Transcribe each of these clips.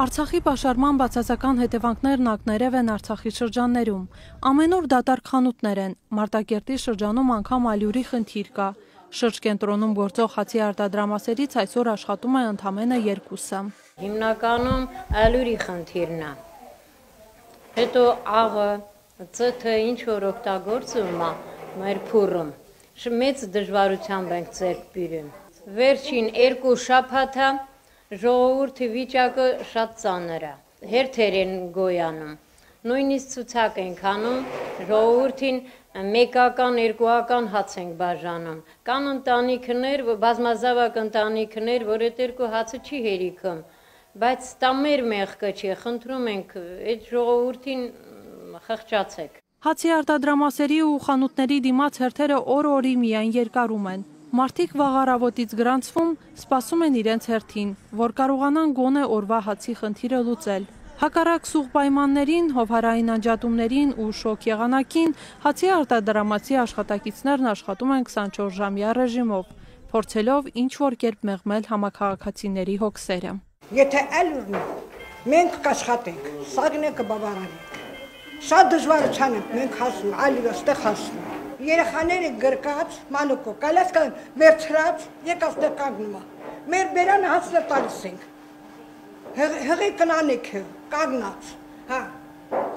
Արցախի պաշարման բացասական հետևանքներն ակներև են Արցախի շրջաններում։ Ամենուր դատարկ խանութներ են, Մարտակերտի շրջանում անգամ ալյուրի խնդիր կա։ Շրջկենտրոնում գործող հացի արտադրամասերից այսօր աշխատում է ընդամենը երկուսը։ Հիմնականում ալյուրի խնդիրն է։ Հետո աղը, ծթը ինչ որ օգտագործում է մեր փուրում։ Մեծ դժվարությամբ ենք ձեռք բերում։ Վերջին երկու շաբաթը ժողովրդի վիճակը շատ ծանր է։ Հերթեր են գոյանում։ Նույնիսկ ցուցակ ենք անում, ժողովրդին մեկական, երկուական հաց ենք բաժանում։ Կան ընտանիքներ, բազմազավակ ընտանիքներ, որ այդ երկու հացը չի հերիքում, բայց դա մեր մեղքը չի, խնդրում ենք այդ ժողովրդին խղճացեք։ Հացի արտադրամասերի ու խանութների դիմաց հերթերը օր-օրի միայն երկարում են։ Մարդիկ վաղ առավոտից գրանցվում, սպասում են իրենց հերթին, որ կարողանան գոնե օրվա հացի խնդիրը լուծել։ Հակառակ սուղ պայմաններին, հովհարային անջատումներին ու շոկ եղանակին հացի արտադրամացի աշխատակիցներն աշխատում են 24 ժամյա ռեժիմով, փորձելով ինչ որ կերպ մեղմել համակարգացիների հոգսերը։ Եթե այլ ուրնի, մենք կաշխատենք, սագնը կբավարանենք։ Շատ դժվարության ենք մենք հասնում, այլ այստեղ հասնում երեխաները գրկած, մանուկո, կալած կան վերցրած, եկած դեր կանգնում է։ Մեր բերանը հացներ տալիս ենք։ Հղի կնանիք կանգնած, հա,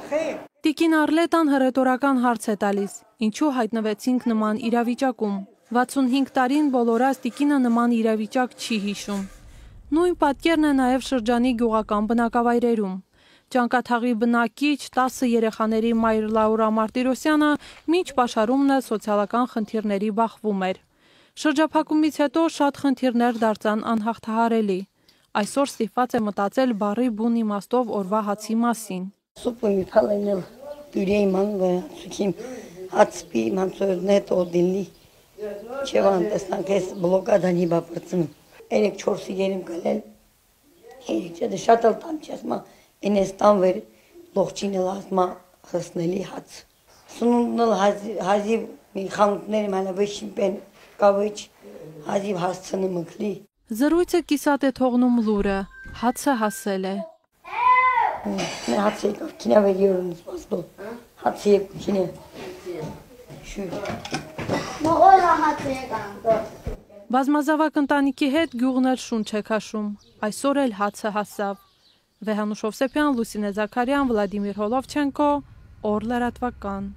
խե։ Տիկին Արլետան հրետորական հարց է տալիս, ինչու հայտնվեցինք նման իրավիճակում։ 65 տարին բոլորած տիկինը նման իրավիճակ չի հիշում։ Նույն պատկերն է նաև շրջանի գյուղական բնակավայրերում։ Ճանկաթաղի բնակիչ 10 երեխաների մայր Լաուրա Մարտիրոսյանը միջ պաշարումն է սոցիալական խնդիրների բախվում էր։ Շրջափակումից հետո շատ խնդիրներ դարձան անհաղթահարելի։ Այսօր ստիպված է մտածել բարի բուն իմաստով օրվա հացի մասին։ Սուպը Միքալենել դուրեի մանգը ցուքիմ հացպի մանցորնետ օդինլի Չևան տեսնանք ես բլոկադանի բապրծում։ Երեք 4-ը երիմ գալել։ Երեք չէ շատ էլ տամ չես մա ինես տանվեր լողջինել ասմա հսնելի հաց։ Սունունդնել հազիվ մի խանութների մանավեշին պեն կավիչ հազիվ հասցնը մկլի։ Զրույցը կիսատ է թողնում լուրը, հացը հասել է։ Մե հացը եկավ, կինա վերիորն սպասդո, հացը եկ կինը։ Շույր։ Մողորա հացը եկան։ Բազմազավակ ընտանիքի հետ գյուղն էլ շունչ է քաշում, այսօր էլ հացը հասավ։ Վեհանուշ Հովսեփյան, Լուսինե Զաքարյան, Վլադիմիր Հոլովչենկո, Օր լրատվական։